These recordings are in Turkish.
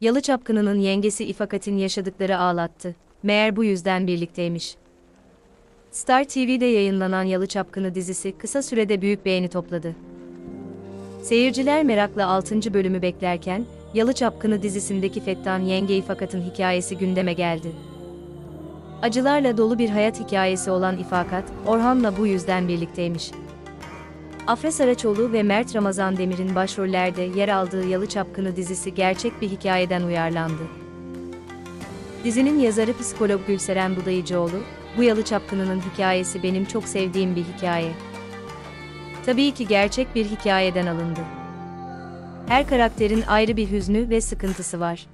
Yalı Çapkını'nın yengesi İfakat'in yaşadıkları ağlattı. Meğer bu yüzden birlikteymiş. Star TV'de yayınlanan Yalı Çapkını dizisi kısa sürede büyük beğeni topladı. Seyirciler merakla 6. bölümü beklerken, Yalı Çapkını dizisindeki Fettan Yenge İfakat'ın hikayesi gündeme geldi. Acılarla dolu bir hayat hikayesi olan İfakat, Orhan'la bu yüzden birlikteymiş. Afra Saraçoğlu ve Mert Ramazan Demir'in başrollerde yer aldığı Yalı Çapkını dizisi gerçek bir hikayeden uyarlandı. Dizinin yazarı psikolog Gülseren Budayıcıoğlu, bu Yalı Çapkını'nın hikayesi benim çok sevdiğim bir hikaye. Tabii ki gerçek bir hikayeden alındı. Her karakterin ayrı bir hüznü ve sıkıntısı var.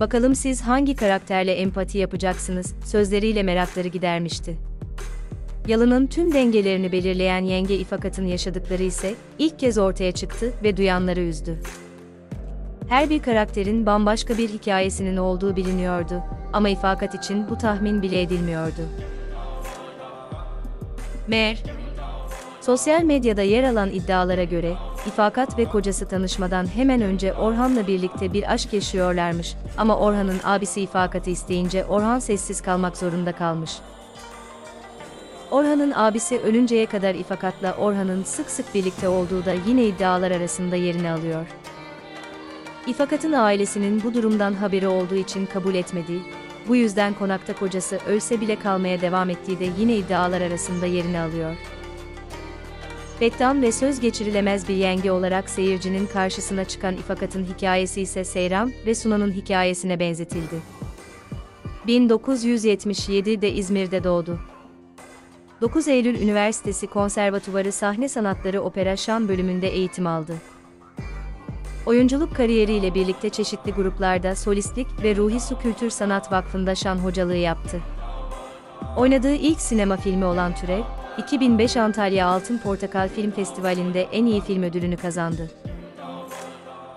Bakalım siz hangi karakterle empati yapacaksınız, sözleriyle merakları gidermişti. Yalının tüm dengelerini belirleyen yenge İfakat'ın yaşadıkları ise ilk kez ortaya çıktı ve duyanları üzdü. Her bir karakterin bambaşka bir hikayesinin olduğu biliniyordu ama İfakat için bu tahmin bile edilmiyordu. Meğer, sosyal medyada yer alan iddialara göre, İfakat ve kocası tanışmadan hemen önce Orhan'la birlikte bir aşk yaşıyorlarmış ama Orhan'ın abisi İfakat'ı isteyince Orhan sessiz kalmak zorunda kalmış. Orhan'ın abisi ölünceye kadar İfakat'la Orhan'ın sık sık birlikte olduğu da yine iddialar arasında yerini alıyor. İfakat'ın ailesinin bu durumdan haberi olduğu için kabul etmediği, bu yüzden konakta kocası ölse bile kalmaya devam ettiği de yine iddialar arasında yerini alıyor. Fettan ve söz geçirilemez bir yenge olarak seyircinin karşısına çıkan İfakat'ın hikayesi ise Seyram ve Sunan'ın hikayesine benzetildi. 1977'de İzmir'de doğdu. 9 Eylül Üniversitesi Konservatuvarı Sahne Sanatları Opera Şan bölümünde eğitim aldı. Oyunculuk kariyeriyle birlikte çeşitli gruplarda solistlik ve Ruhi Su Kültür Sanat Vakfı'nda şan hocalığı yaptı. Oynadığı ilk sinema filmi olan Türev, 2005 Antalya Altın Portakal Film Festivali'nde en iyi film ödülünü kazandı.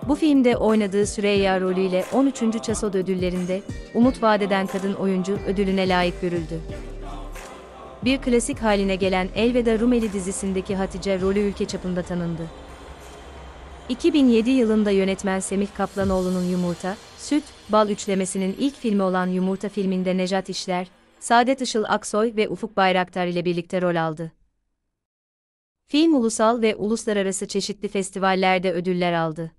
Bu filmde oynadığı Süreyya rolüyle 13. Çasod ödüllerinde Umut Vadeden Kadın Oyuncu ödülüne layık görüldü. Bir klasik haline gelen Elveda Rumeli dizisindeki Hatice rolü ülke çapında tanındı. 2007 yılında yönetmen Semih Kaplanoğlu'nun Yumurta, Süt, Bal üçlemesinin ilk filmi olan Yumurta filminde Nejat İşler, Saadet Işıl Aksoy ve Ufuk Bayraktar ile birlikte rol aldı. Film ulusal ve uluslararası çeşitli festivallerde ödüller aldı.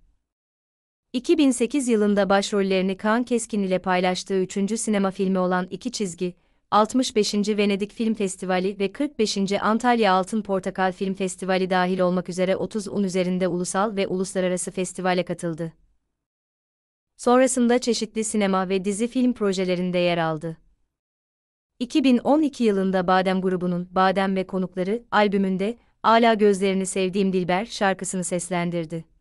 2008 yılında başrollerini Kaan Keskin ile paylaştığı üçüncü sinema filmi olan İki Çizgi, 65. Venedik Film Festivali ve 45. Antalya Altın Portakal Film Festivali dahil olmak üzere 30'un üzerinde ulusal ve uluslararası festivale katıldı. Sonrasında çeşitli sinema ve dizi film projelerinde yer aldı. 2012 yılında Badem grubunun Badem ve Konukları albümünde Ala Gözlerini Sevdiğim Dilber şarkısını seslendirdi.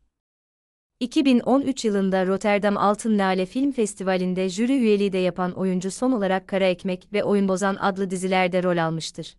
2013 yılında Rotterdam Altın Lale Film Festivali'nde jüri üyeliği de yapan oyuncu son olarak Kara Ekmek ve Oyun Bozan adlı dizilerde rol almıştır.